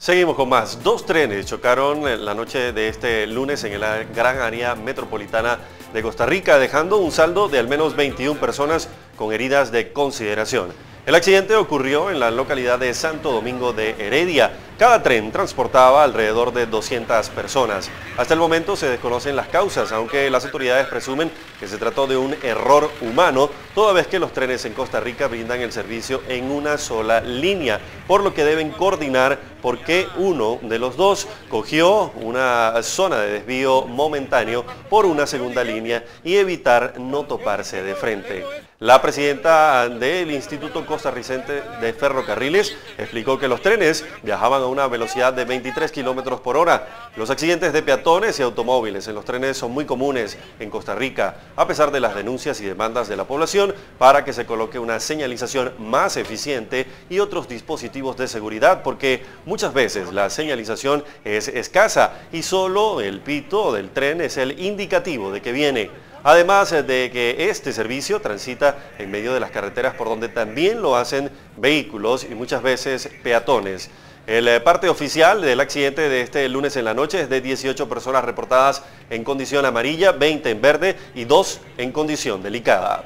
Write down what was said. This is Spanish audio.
Seguimos con más. Dos trenes chocaron la noche de este lunes en la gran área metropolitana de Costa Rica, dejando un saldo de al menos 21 personas con heridas de consideración. El accidente ocurrió en la localidad de Santo Domingo de Heredia. Cada tren transportaba alrededor de 200 personas. Hasta el momento se desconocen las causas, aunque las autoridades presumen que se trató de un error humano, toda vez que los trenes en Costa Rica brindan el servicio en una sola línea, por lo que deben coordinar por qué uno de los dos cogió una zona de desvío momentáneo por una segunda línea y evitar no toparse de frente. La presidenta del Instituto Costarricense de Ferrocarriles explicó que los trenes viajaban a una velocidad de 23 kilómetros por hora. Los accidentes de peatones y automóviles en los trenes son muy comunes en Costa Rica, a pesar de las denuncias y demandas de la población para que se coloque una señalización más eficiente y otros dispositivos de seguridad, porque muchas veces la señalización es escasa y solo el pito del tren es el indicativo de que viene. Además de que este servicio transita en medio de las carreteras por donde también lo hacen vehículos y muchas veces peatones. El eh, parte oficial del accidente de este lunes en la noche es de 18 personas reportadas en condición amarilla, 20 en verde y 2 en condición delicada.